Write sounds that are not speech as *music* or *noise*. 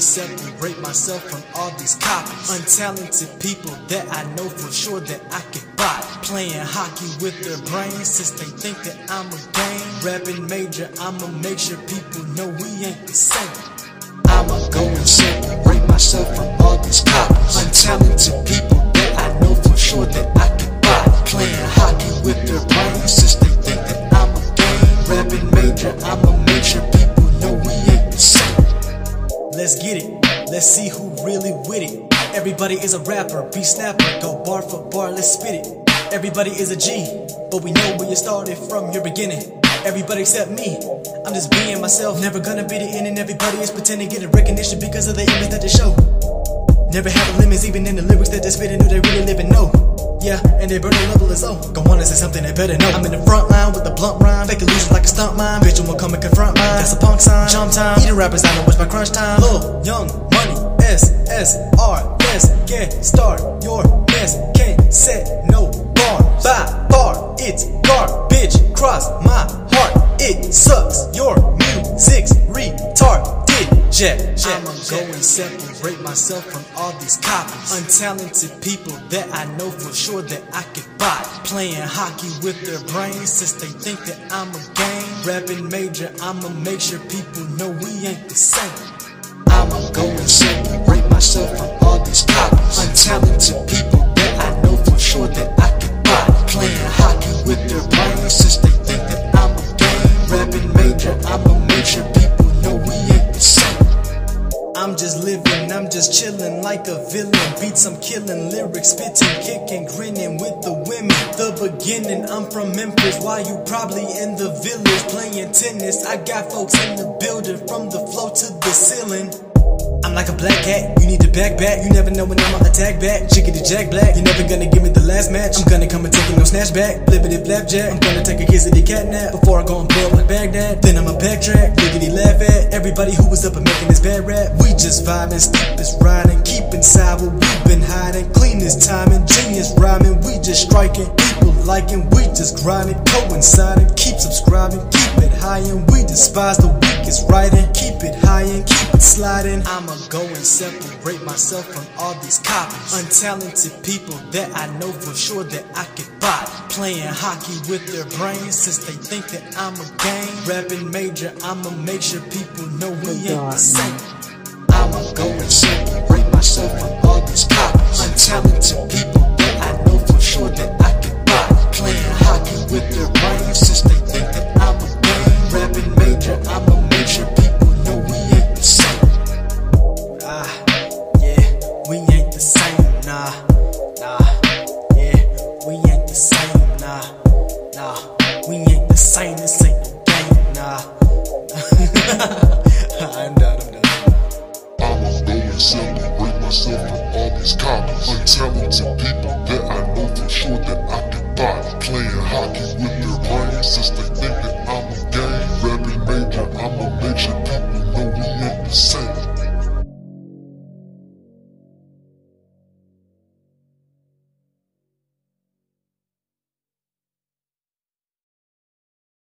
Separate myself from all these copies. Untalented people that I know for sure that I can buy. Playing hockey with their brains since they think that I'm a game. Rapping major, I'ma make sure people know we ain't the same. I'ma go and separate myself from all these copies. Untalented people get it. Let's see who really with it. Everybody is a rapper, be snapper, go bar for bar, let's spit it. Everybody is a G, but we know where you started from your beginning. Everybody except me, I'm just being myself, never gonna be the end, and everybody is pretending getting recognition because of the image that they show. Never have a limits, even in the lyrics that they spit, and who they really live and know. Yeah, and they burn the level is low. Go on and say something they better know. I'm in the front line with the blunt rhyme, fake illusions like a stunt mine. Bitch, will come and confront mine. That's a punk sign. Jump time, eating rappers, I know it's my crunch time. Lil, young, money, S, S, R. Let's get start your mess. Can't set no bar. By bar, it's garbage. Cross my heart, it sucks. Your music's retarded. I'ma go and separate myself from all these copies. Untalented people that I know for sure that I could buy. Playing hockey with their brains since they think that I'm a game. Rapping major, I'ma make sure people know we ain't the same. I'ma go and separate myself from all these copies. Untalented people that I know for sure that I could buy. Playing hockey with their brains since they think that I'm a game. Rapping major, I'ma make sure I'm just living, I'm just chilling like a villain. Beats I'm killing, lyrics spitting, kicking, grinning with the women. The beginning, I'm from Memphis, while you probably in the village playing tennis. I got folks in the building from the floor to the ceiling. Like a black cat, you need to back back. You never know when I'm on attack back. Chickity jack black, you're never gonna give me the last match. I'm gonna come and take no snatch back. Flippity flapjack, I'm gonna take a kiss of the catnap. Before I go and blow up like Baghdad. Then I'ma backtrack, lickety laugh at everybody who was up and making this bad rap. We just vibing, steep is riding, keep inside what we've been hiding. Clean this timing, genius rhyming, we just striking. People liking, we just grinding, coinciding. Keep subscribing, keep it high and we despise the weakest writing. Keep it high and keep it sliding. I'ma go and separate myself from all these copies. Untalented people that I know for sure that I could buy. Playing hockey with their brains since they think that I'm a game. Rapping major, I'ma make sure people know we ain't the same. I'ma go and separate myself from all these copies. nah, nah, yeah, we ain't the same, nah, nah, we ain't the same, this ain't the game, nah. *laughs* I'm done, I'm done. I'm going silly, break myself from all these copies. Untalented people that I know for sure that I can buy. Playing hockey with their brains since they think that I'm a